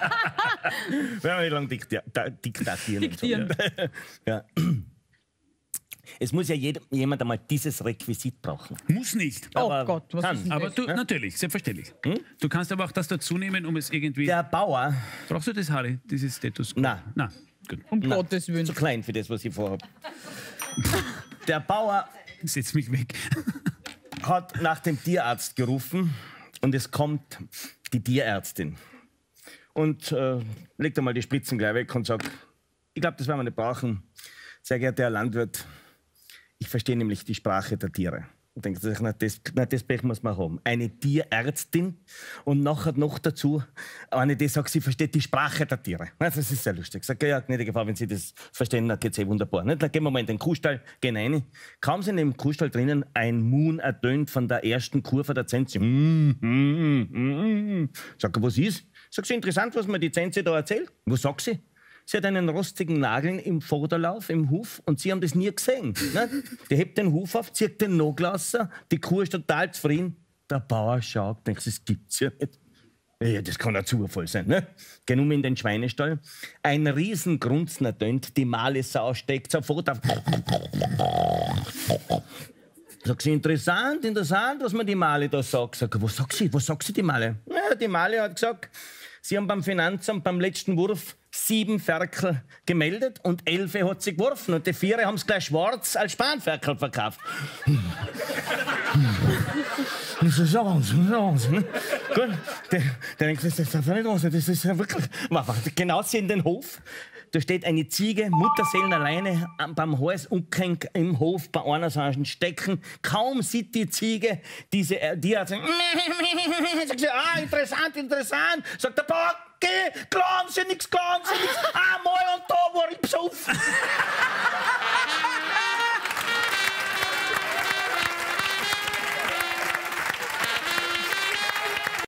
Wenn wir nicht lang dikta diktatieren. Diktieren. Ja. Es muss ja jeder, jemand einmal dieses Requisit brauchen. Muss nicht. Oh Aber Gott, was kann. ist denn Aber du, natürlich, selbstverständlich. Du kannst aber auch das dazu nehmen, um es irgendwie. Der Bauer, Brauchst du das, Harry? Dieses Stethoskop? Na. Na, gut. Um Na, Gottes Willen. zu klein für das, was ich vorhabe. Der Bauer Setz mich weg. hat nach dem Tierarzt gerufen und es kommt die Tierärztin. Und äh, legt einmal die Spritzen gleich weg und sagt, ich glaube, das werden wir nicht brauchen. Sehr geehrter Herr Landwirt, ich verstehe nämlich die Sprache der Tiere. Und denkt sich, na, das, na, das Pech muss man haben. Eine Tierärztin und nachher noch dazu eine, die sagt, sie versteht die Sprache der Tiere. Na, Das ist sehr lustig. Sagt, ja, gnädige Frau, wenn Sie das verstehen, dann geht's eh wunderbar. Nicht? Dann gehen wir mal in den Kuhstall, gehen rein. Kaum sind im Kuhstall drinnen, ein Moon ertönt von der ersten Kurve der Zensi. Mm, mm, mm, mm. Sagt er, was ist? Sagt sie, interessant, was mir die Zensi da erzählt. Was sagt sie? Sie hat einen rostigen Nagel im Vorderlauf, im Huf, und Sie haben das nie gesehen. Ne? Die hebt den Huf auf, zieht den Naglasser, die Kuh ist total zufrieden. Der Bauer schaut, denkt, das gibt's ja nicht. Ja, das kann ein Zufall sein, ne? Gehen um in den Schweinestall. Ein Riesengrunzen ertönt, die Malesau steckt sofort auf. Sagt sie, interessant, interessant, was mir die Male da sagt. Sag, was sagt sie? Was sagt sie, die Male? Ja, die Male hat gesagt, sie haben beim Finanzamt beim letzten Wurf sieben Ferkel gemeldet und elf hat sie geworfen und die vier haben es gleich schwarz als Spanferkel verkauft. Das ist ja Wahnsinn, das ist ja Wahnsinn. Gut, der, der denkt, das ist einfach nicht Wahnsinn, das ist ja wirklich... Genau sie in den Hof. Da steht eine Ziege, Mutterseelen alleine beim Hals umgehängt im Hof bei einer solchen Stecken. Kaum sieht die Ziege diese, äh, die hat sagt sie, ah, interessant, interessant. Sagt der Bauer, gegeben. Glanz, nix Glanz, nix. Einmal und da war ich besoffen.